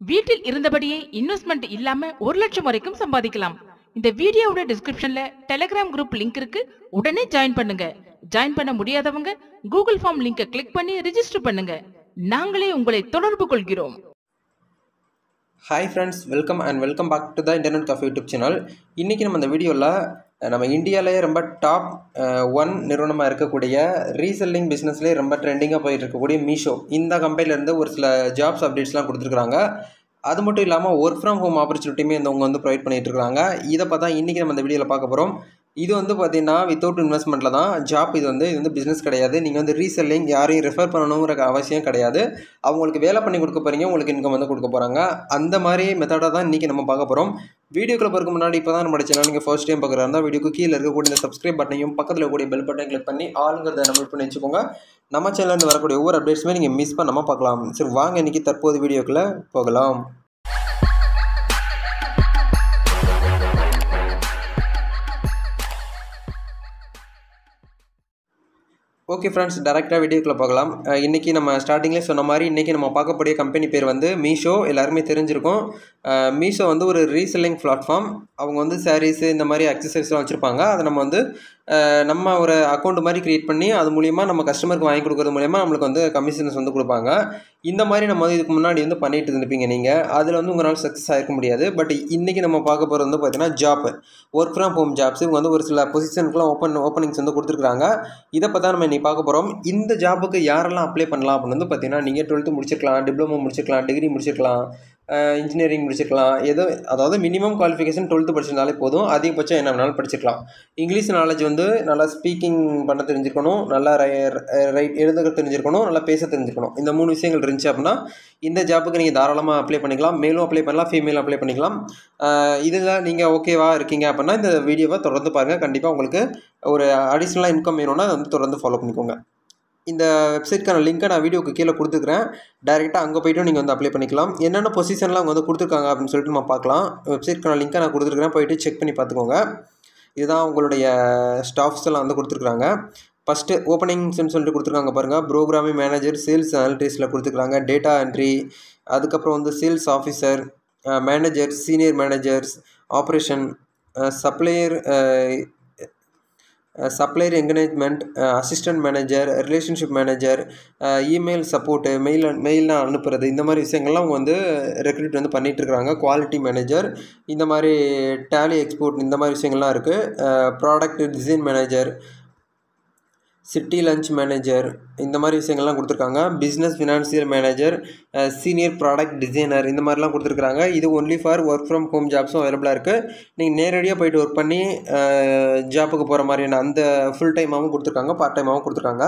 வீட்டில் இருந்தபடியே இன்வெஸ்ட்மெண்ட் இல்லாம ஒரு லட்சம் வரைக்கும் சம்பாதிக்கலாம். இந்த வீடியோவோட டிஸ்கிரிப்ஷன்ல டெலிகிராம் குரூப் லிங்க் இருக்கு. உடனே ஜாயின் பண்ணுங்க. ஜாயின் பண்ண முடியாதவங்க கூகுள் ஃபார்ம் லிங்கை கிளிக் பண்ணி ரிஜிஸ்டர் பண்ணுங்க. நாங்களே உங்களை தொடர்பு கொள்கிறோம். Hi friends welcome and welcome back to the internet cafe YouTube channel இன்றைக்கி நம்ம இந்த வீடியோவில் நம்ம இந்தியாவிலேயே ரொம்ப டாப் ஒன் நிறுவனமாக இருக்கக்கூடிய ரீசெல்லிங் பிஸ்னஸ்லேயே ரொம்ப ட்ரெண்டிங்காக போயிட்டு இருக்கக்கூடிய மீஷோ இந்த கம்பெனிலேருந்து ஒரு சில ஜாப்ஸ் அப்டேட்ஸ்லாம் கொடுத்துருக்காங்க அது மட்டும் இல்லாமல் ஒர்க் ஃப்ரம் ஹோம் ஆப்பர்ச்சுனிட்டியுமே இந்த அவங்க வந்து ப்ரொவைட் பண்ணிகிட்டு இருக்காங்க. இதை பார்த்தா இன்றைக்கி நம்ம இந்த வீடியோவில் பார்க்க போகிறோம் இது வந்து பார்த்திங்கன்னா வித்தவுட் இன்வெஸ்ட்மெண்ட்டில் தான் ஜாப் இது வந்து இது வந்து பிஸ்னஸ் கிடையாது. நீங்கள் வந்து ரீசெல்லிங் யாரையும் ரெஃபர் பண்ணணுங்கிற அவசியம் கிடையாது. அவங்களுக்கு வேலை பண்ணி கொடுக்க போகிறீங்க உங்களுக்கு இன்கம் வந்து கொடுக்க போகிறாங்க அந்த மாதிரி மெத்தடாக தான் இன்றைக்கி நம்ம பார்க்க போகிறோம் வீடியோக்குள்ள போகிறதுக்கு முன்னாடி இப்போ தான் நம்ம சேனல் நீங்கள் ஃபர்ஸ்ட் டைம் பார்க்குறா இருந்தால் வீடியோக்கு கீழே இருக்கக்கூடிய இந்த சப்ஸ்கிரைப் பட்டனையும் பக்கத்தில் கூடிய பெல் பட்டனை கிளிக் பண்ணி ஆளுங்கிறத நம்ம பண்ணி வச்சுக்கோங்க. நம்ம சேனலில் வரக்கூடிய ஒவ்வொரு அப்டேட்ஸுமே நீங்கள் மிஸ் பண்ணாமல் பார்க்கலாம். சரி வாங்க இன்றைக்கி தற்போது வீடியோக்குள்ளே போகலாம். ஓகே ஃப்ரெண்ட்ஸ் டேரெக்டாக வீடியோக்குள்ளே பார்க்கலாம் இன்றைக்கி நம்ம ஸ்டார்டிங்லேயே சொன்ன மாதிரி இன்றைக்கி நம்ம பார்க்கக்கூடிய கம்பெனி பேர் வந்து மீஷோ எல்லாருமே தெரிஞ்சிருக்கும். மீஷோ வந்து ஒரு ரீசெல்லிங் பிளாட்ஃபார்ம் அவங்க வந்து சாரீஸு இந்த மாதிரி அக்சசரிஸ்லாம் வச்சுருப்பாங்க. அதை நம்ம வந்து நம்ம ஒரு அக்கௌண்ட் மாதிரி க்ரியேட் பண்ணி அது மூலிமா நம்ம கஸ்டமருக்கு வாங்கி கொடுக்குறது மூலிமா நம்மளுக்கு வந்து கமிஷன்ஸ் வந்து கொடுப்பாங்க. இந்த மாதிரி நம்ம வந்து இதுக்கு முன்னாடி வந்து பண்ணிட்டு இருந்துப்பீங்க நீங்கள் அதில் வந்து உங்களால் சக்ஸஸ் ஆகிருக்க முடியாது. பட் இன்றைக்கி நம்ம பார்க்க போகிறது வந்து பார்த்திங்கன்னா job work from home jobs இவங்க வந்து ஒரு சில பொசிஷனுக்குலாம் ஓப்பன் ஓப்பனிங்ஸ் வந்து கொடுத்துருக்காங்க இதை பார்த்தா நம்ம இன்றைக்கி பார்க்க போகிறோம் இந்த ஜாபுக்கு யாரெல்லாம் அப்ளை பண்ணலாம் அப்படின்னு வந்து பார்த்தீங்கன்னா நீங்கள் டுவெல்த்து முடிச்சிருக்கலாம் டிப்ளமோ முடிச்சிருக்கலாம் டிகிரி முடிச்சிருக்கலாம். இன்ஜினியரிங் முடிச்சிருக்கலாம். ஏதோ அதாவது மினிமம் குவாலிஃபிகேஷன் டுவெல்த்து படிச்சிருந்தாலே போதும். அதிகபட்சம் என்ன வேணாலும் படிச்சிருக்கலாம். இங்கிலீஷ் நாலேஜ் வந்து நல்லா ஸ்பீக்கிங் பண்ண தெரிஞ்சிருக்கணும். நல்லா ரைட் எழுத தெரிஞ்சிருக்கணும். நல்லா பேச தெரிஞ்சிருக்கணும். இந்த மூணு விஷயங்கள் இருந்துச்சு அப்படின்னா இந்த ஜாப்புக்கு நீங்கள் தாராளமாக அப்ளை பண்ணிக்கலாம். மேலும் அப்ளை பண்ணலாம். ஃபீமேல் அப்ளை பண்ணிக்கலாம். இதில் நீங்கள் ஓகேவா இருக்கீங்க அப்படின்னா இந்த வீடியோவை தொடர்ந்து பாருங்கள் கண்டிப்பாக உங்களுக்கு ஒரு அடிஷ்னலாக இன்கம் வேணும்னா அதை வந்து தொடர்ந்து ஃபாலோ பண்ணிக்கோங்க. இந்த வெப்சைட்க்கான லிங்க்கை நான் வீடியோக்கு கீழே கொடுத்துக்கிறேன். டேரெக்டாக அங்கே போய்ட்டும் நீங்கள் வந்து அப்ளை பண்ணிக்கலாம். என்னென்ன பொசிஷன்லாம் அவங்க வந்து கொடுத்துருக்காங்க அப்படின்னு சொல்லிட்டு நம்ம பார்க்கலாம். வெப்சைட்க்கான லிங்க்கை நான் கொடுத்துருக்கிறேன். போயிட்டு செக் பண்ணி பார்த்துக்கோங்க. இதுதான் உங்களுடைய ஸ்டாஃப்ஸ் எல்லாம் வந்து கொடுத்துருக்குறாங்க. ஃபஸ்ட்டு ஓப்பனிங்ஸ்னு சொல்லிட்டு கொடுத்துருக்காங்க பாருங்கள் ப்ரோக்ராமிங் மேனேஜர் சேல்ஸ் அனலிட்டிஸில் கொடுத்துருக்காங்க. டேட்டா என்ட்ரி அதுக்கப்புறம் வந்து sales officer manager senior managers operation supplier supplier encouragement assistant manager relationship manager email support mail மெயிலாம் அனுப்புறது இந்த மாதிரி விஷயங்கள்லாம் அவங்க வந்து ரெக்ரூட் வந்து பண்ணிகிட்ருக்குறாங்க குவாலிட்டி மேனேஜர் இந்த மாதிரி டேலி எக்ஸ்போர்ட் இந்த மாதிரி விஷயங்கள்லாம் இருக்குது product design manager city lunch manager இந்த மாதிரி விஷயங்கள்லாம் கொடுத்துருக்காங்க. Business financial manager senior product designer இந்த மாதிரிலாம் கொடுத்துருக்காங்க இது only for work from home ஜாப்ஸும் அவைலபிளாக இருக்குது நீங்கள் நேரடியாக போயிட்டு ஒர்க் பண்ணி ஜாப்புக்கு போகிற மாதிரியான அந்த ஃபுல் டைமாகவும் கொடுத்துருக்காங்க பார்ட் டைமாகவும் கொடுத்துருக்காங்க.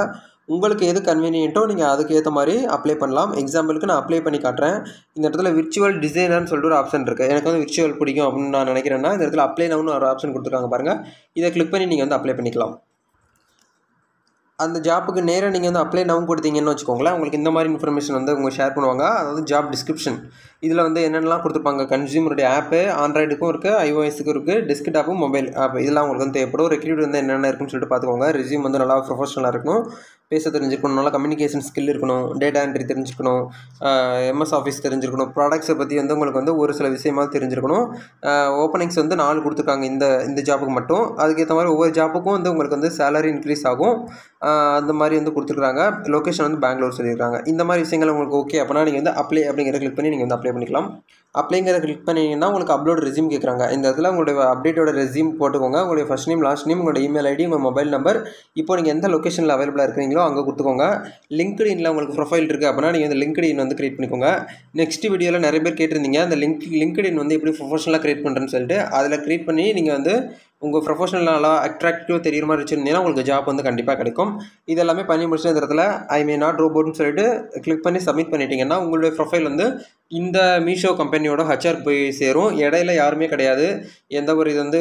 உங்களுக்கு எது கன்வீனியன்ட்டோ நீங்கள் அதுக்கு ஏற்ற மாதிரி அப்ளை பண்ணலாம். எக்ஸாம்பிளுக்கு நான் அப்ளை பண்ணி காட்டுறேன். இந்த இடத்துல விர்ச்சுவல் டிசைனர்னு சொல்லிட்டு ஒரு ஆப்ஷன் இருக்குது எனக்கு வந்து விர்ச்சுவல் பிடிக்கும் அப்படின்னு நான் நினைக்கிறேன்னா இந்த இடத்துல அப்ளை நவுன்னு ஒரு ஆப்ஷன் கொடுத்துருக்காங்க பாருங்கள் இதை கிளிக் பண்ணி நீங்கள் வந்து அப்ளை பண்ணிக்கலாம். அந்த ஜாப்புக்கு நேராக நீங்கள் வந்து அப்ளை நவும் கொடுத்தீங்கன்னு வச்சுக்கோங்களேன் உங்களுக்கு இந்த மாதிரி இன்ஃபர்மேஷன் வந்து உங்கள் ஷேர் பண்ணுவாங்க. அதாவது ஜாப் டிஸ்கிரிப்ஷன் இதில் வந்து என்னென்னலாம் கொடுத்துருப்பாங்க? கன்சியூமருடைய ஆப்பு ஆண்ட்ராய்டுக்கும் இருக்குது ஐஓஎஸ்க்கும் இருக்குது டெஸ்க்டாப்பும் மொபைல் ஆப் இதெல்லாம் உங்களுக்கு வந்து தேவைப்படும். ரெக்ரூட் வந்து என்னென்ன இருக்குன்னு சொல்லிட்டு பார்த்துக்கோங்க. ரெசியூம் வந்து நல்லா ப்ரொஃபஷனலாக இருக்கும். பேச தெரிஞ்சிருக்கணும் நல்லா கம்யூனிகேஷன் ஸ்கில் இருக்கணும் டேட்டா என்ட்ரி தெரிஞ்சுக்கணும் எம்எஸ் ஆஃபீஸ் தெரிஞ்சிருக்கணும் ப்ராடக்ட்ஸை பற்றி வந்து உங்களுக்கு வந்து ஒரு சில விஷயமாக தெரிஞ்சிருக்கணும். ஓப்பனிங்ஸ் வந்து நாலு கொடுத்துருக்காங்க இந்த இந்த ஜாப்புக்கு மட்டும். அதுக்கேற்ற மாதிரி ஒவ்வொரு ஜாப்புக்கும் வந்து உங்களுக்கு வந்து சேலரி இன்க்ரீஸ் ஆகும். அந்த மாதிரி வந்து கொடுத்துருக்காங்க. லொக்கேஷன் வந்து பெங்களூர் சொல்லியிருக்காங்க. இந்த மாதிரி விஷயங்கள் உங்களுக்கு ஓகே அப்படின்னா நீங்கள் வந்து அப்ளை அப்படிங்கிற கிளிக் பண்ணி நீங்கள் வந்து அப்ளை பண்ணிக்கலாம். அப்ளைங்கிற கிளிக் பண்ணிங்கன்னா உங்களுக்கு அப்லோட் ரெசியூம் கேட்குறாங்க. இந்த இடத்துல உங்களுடைய அப்டேட்டோட ரெசியூம் போட்டுக்கோங்க. உங்களுடைய ஃபஸ்ட் நேம் லாஸ்ட் நேம் உங்களோட இமெயில் ஐடி உங்கள் மொபைல் நம்பர் இப்போ நீங்கள் எந்த லொக்கேஷனில் அவைலபிளாக இருக்கிறீங்களோ அங்கே கொடுத்துக்கோங்க. லிங்க்டு இனில் உங்களுக்கு ப்ரொஃபைல் இருக்குது அப்படின்னா நீங்கள் இந்த லிங்க்டு இன் வந்து கிரியேட் பண்ணிக்கோங்க. நெக்ஸ்ட் வீடியோவில் நிறைய பேர் கேட்டிருந்தீங்க. அந்த லிங்க் லிங்க்டு இன் வந்து எப்படி ப்ரொஃபஷனலாக கிரியேட் பண்ணுறேன்னு சொல்லிட்டு அதில் கிரியேட் பண்ணி நீங்கள் வந்து உங்கள் ப்ரொஃபஷனல் நல்லா அட்ராக்டிவாக தெரியுற மாதிரி வச்சுருந்தீங்கன்னா உங்களுக்கு ஜாப் வந்து கண்டிப்பாக கிடைக்கும். இது எல்லாமே பண்ணி முடிச்ச இடத்துல ஐ மே நாட் ரோபோட்னு சொல்லிட்டு கிளிக் பண்ணி சப்மிட் பண்ணிட்டீங்கன்னா உங்களுடைய ப்ரொஃபைல் வந்து இந்த மீஷோ கம்பெனியோட ஹச்ஆர் போய் சேரும். இடையில யாருமே கிடையாது. எந்த ஒரு இது வந்து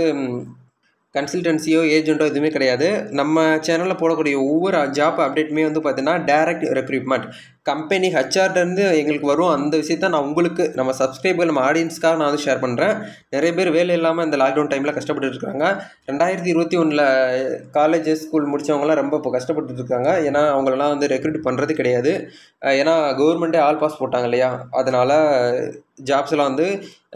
கன்சல்டன்சியோ ஏஜென்ட்டோ எதுவுமே கிடையாது. நம்ம சேனலில் போடக்கூடிய ஒவ்வொரு ஜாப் அப்டேட்டுமே வந்து பார்த்தீங்கன்னா டேரக்ட் ரெக்ரூட்மெண்ட் கம்பெனி ஹெச்ஆர்டேருந்து எங்களுக்கு வரும். அந்த விஷயத்த நான் உங்களுக்கு நம்ம சப்ஸ்கிரைபர் நம்ம ஆடியன்ஸ்க்காக நான் வந்து ஷேர் பண்ணுறேன் நிறைய பேர் வேலை இல்லாமல் இந்த லாக்டவுன் டைமில் கஷ்டப்பட்டு இருக்காங்க. ரெண்டாயிரத்தி இருபத்தி ஒன்றில் காலேஜ் ஸ்கூல் முடித்தவங்களாம் ரொம்ப இப்போ கஷ்டப்பட்டு இருக்காங்க. ஏன்னா அவங்களெல்லாம் வந்து ரெக்ரூட் பண்ணுறது கிடையாது. ஏன்னா கவர்மெண்ட்டே ஆல் பாஸ் போட்டாங்க இல்லையா? அதனால் ஜாப்ஸ்லாம் வந்து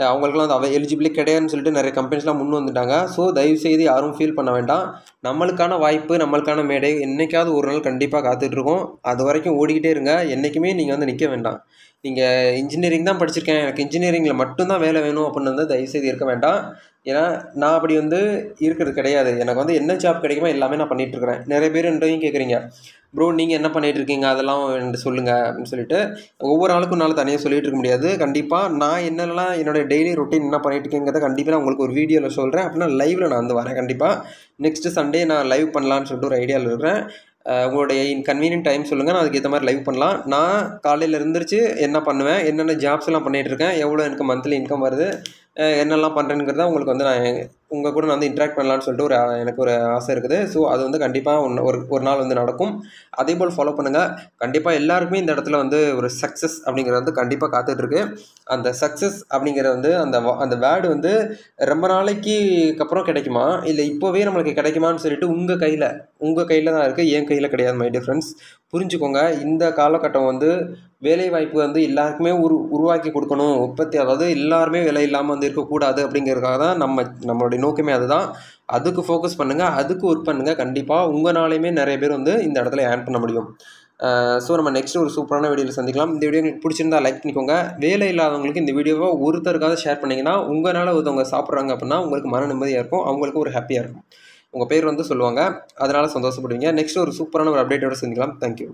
அவங்களுக்குலாம் வந்து அவ எலிஜிபிளே கிடையாதுன்னு சொல்லிட்டு நிறைய கம்பெனிஸ்லாம் முன் வந்துட்டாங்க. ஸோ தயவுசெய்து யாரும் ஃபீல் பண்ண வேண்டாம். நம்மளுக்கான வாய்ப்பு நம்மளுக்கான மேடை என்றைக்காவது ஒரு நாள் கண்டிப்பாக காத்துட்ருக்கோம் அது வரைக்கும் ஓடிக்கிட்டே இருங்க. என்றைக்குமே நீங்கள் வந்து நிற்க வேண்டாம். நீங்கள் இன்ஜினியரிங் தான் படிச்சிருக்கேன். எனக்கு இன்ஜினியரிங்கில் மட்டும்தான் வேலை வேணும் அப்படின்னு வந்து தயவுசெய்து இருக்க வேண்டாம். ஏன்னா நான் அப்படி வந்து இருக்கிறது கிடையாது. எனக்கு வந்து என்ன ஜாப் கிடைக்குமோ எல்லாமே நான் பண்ணிகிட்ருக்கிறேன் நிறைய பேர் என்றையும் கேட்குறீங்க ப்ரோ நீங்கள் என்ன பண்ணிகிட்டு இருக்கீங்க? அதெல்லாம் என்கிட்ட சொல்லுங்கள் அப்படின்னு சொல்லிட்டு ஒவ்வொரு ஆளுக்கும் என்னால் தனியாக சொல்லிகிட்டு இருக்க முடியாது. கண்டிப்பாக நான் என்னெல்லாம் என்னோடய டெய்லி ரொட்டீன் என்ன பண்ணிகிட்டு இருக்கேங்கிறத கண்டிப்பாக நான் உங்களுக்கு ஒரு வீடியோவில் சொல்கிறேன் அப்படின்னா லைவில் நான் வந்து வரேன். கண்டிப்பாக நெக்ஸ்ட்டு சண்டே நான் லைவ் பண்ணலான்னு சொல்லிட்டு ஒரு ஐடியாவில் இருக்கிறேன் உங்களுடைய இன்கன்வீனியன்ட் டைம் சொல்லுங்கள் நான் அதுக்கு ஏற்ற மாதிரி லைவ் பண்ணலாம். நான் காலையில் இருந்துருச்சு என்ன பண்ணுவேன் என்னென்ன ஜாப்ஸ்லாம் பண்ணிகிட்டு இருக்கேன் எவ்வளோ எனக்கு மந்த்லி இன்கம் வருது என்னெல்லாம் பண்ணுறேங்கிறத உங்களுக்கு வந்து நான் உங்கள் கூட நான் வந்து இன்ட்ராக்ட் பண்ணலான்னு சொல்லிட்டு ஒரு எனக்கு ஒரு ஆசை இருக்குது. ஸோ அது வந்து கண்டிப்பாக ஒன்று ஒரு ஒரு நாள் வந்து நடக்கும். அதே போல் ஃபாலோ பண்ணுங்கள் கண்டிப்பாக எல்லாருக்குமே இந்த இடத்துல வந்து ஒரு சக்ஸஸ் அப்படிங்கிறது வந்து கண்டிப்பாக காத்துட்ருக்கு. அந்த சக்ஸஸ் அப்படிங்கிறது வந்து அந்த அந்த வேர்டு வந்து ரொம்ப நாளைக்கு அப்புறம் கிடைக்குமா? இல்லை இப்போவே நம்மளுக்கு கிடைக்குமான்னு சொல்லிட்டு உங்கள் கையில் உங்கள் கையில் தான் இருக்குது என் கையில் கிடையாது மை டிஃப்ரெண்ட்ஸ் புரிஞ்சுக்கோங்க. இந்த காலகட்டம் வந்து வேலை வாய்ப்பு வந்து எல்லாருக்குமே உரு உருவாக்கி கொடுக்கணும். உற்பத்தி அதாவது எல்லாருமே வேலை இல்லாமல் வந்து இருக்கக்கூடாது அப்படிங்கிறதுக்காக தான் நம்ம நம்மளுடைய நோக்கமே அதுதான். அதுக்கு ஃபோக்கஸ் பண்ணுங்கள் அதுக்கு ஒர்க் பண்ணுங்கள் கண்டிப்பாக உங்களாலையுமே நிறைய பேர் வந்து இந்த இடத்துல ஏர்ன் பண்ண முடியும். ஸோ நம்ம நெக்ஸ்ட் ஒரு சூப்பரான வீடியோவில் சந்திக்கலாம். இந்த வீடியோ உங்களுக்கு பிடிச்சிருந்தா லைக் பண்ணிக்கோங்க. வேலை இல்லாதவங்களுக்கு இந்த வீடியோவை ஒருத்தருக்காக ஷேர் பண்ணிங்கன்னா உங்களால் ஒருத்தவங்க சாப்பிட்றாங்க அப்படின்னா உங்களுக்கு மன நிம்மதியாக இருக்கும். அவங்களுக்கு ஒரு ஹாப்பியாக இருக்கும். உங்கள் பேர் வந்து சொல்லுவாங்க. அதனால் சந்தோஷப்படுவீங்க. நெக்ஸ்ட் ஒரு சூப்பரான ஒரு அப்டேட்டோட சந்திக்கலாம். தேங்க்யூ